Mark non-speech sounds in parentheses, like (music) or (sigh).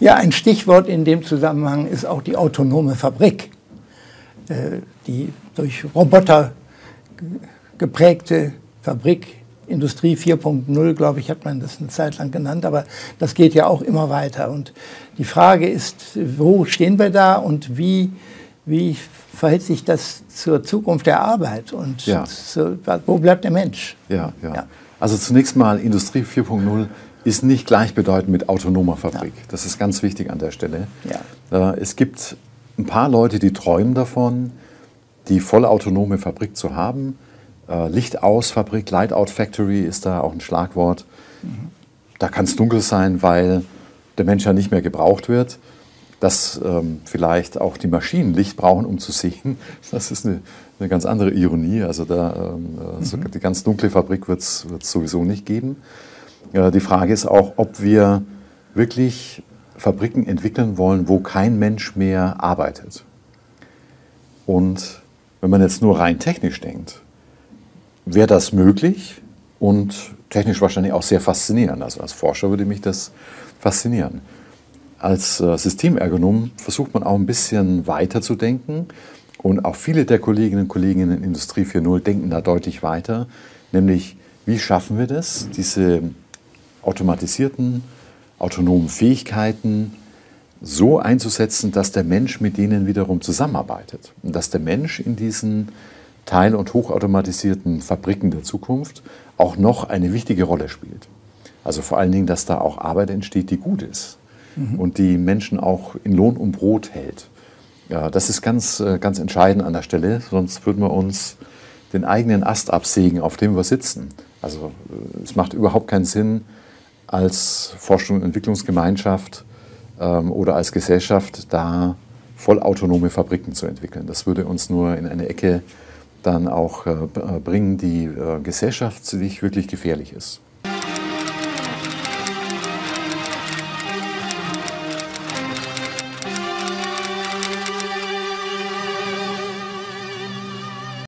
Ja, ein Stichwort in dem Zusammenhang ist auch die autonome Fabrik, äh, die durch Roboter geprägte Fabrik, Industrie 4.0, glaube ich, hat man das eine Zeit lang genannt, aber das geht ja auch immer weiter. Und die Frage ist, wo stehen wir da und wie, wie verhält sich das zur Zukunft der Arbeit und ja. zu, wo bleibt der Mensch? Ja, ja, ja. Also zunächst mal Industrie 4.0 ist nicht gleichbedeutend mit autonomer Fabrik. Ja. Das ist ganz wichtig an der Stelle. Ja. Äh, es gibt ein paar Leute, die träumen davon, die vollautonome Fabrik zu haben. Äh, Licht aus Fabrik, Light Out Factory ist da auch ein Schlagwort. Mhm. Da kann es dunkel sein, weil der Mensch ja nicht mehr gebraucht wird. Dass ähm, vielleicht auch die Maschinen Licht brauchen, um zu sehen, (laughs) das ist eine, eine ganz andere Ironie. Also da, ähm, äh, mhm. so, die ganz dunkle Fabrik wird es sowieso nicht geben. Äh, die Frage ist auch, ob wir wirklich Fabriken entwickeln wollen, wo kein Mensch mehr arbeitet. Und wenn man jetzt nur rein technisch denkt, wäre das möglich und technisch wahrscheinlich auch sehr faszinierend. Also als Forscher würde mich das faszinieren. Als äh, Systemergonom versucht man auch ein bisschen weiter zu denken und auch viele der Kolleginnen und Kollegen in Industrie 4.0 denken da deutlich weiter, nämlich wie schaffen wir das, diese automatisierten, autonomen Fähigkeiten so einzusetzen, dass der Mensch mit denen wiederum zusammenarbeitet und dass der Mensch in diesen teil- und hochautomatisierten Fabriken der Zukunft auch noch eine wichtige Rolle spielt. Also vor allen Dingen, dass da auch Arbeit entsteht, die gut ist mhm. und die Menschen auch in Lohn und Brot hält. Ja, das ist ganz, äh, ganz entscheidend an der Stelle, sonst würden wir uns den eigenen Ast absägen, auf dem wir sitzen. Also äh, es macht überhaupt keinen Sinn, als Forschung und Entwicklungsgemeinschaft ähm, oder als Gesellschaft da vollautonome Fabriken zu entwickeln. Das würde uns nur in eine Ecke dann auch äh, bringen, die äh, gesellschaftlich wirklich gefährlich ist.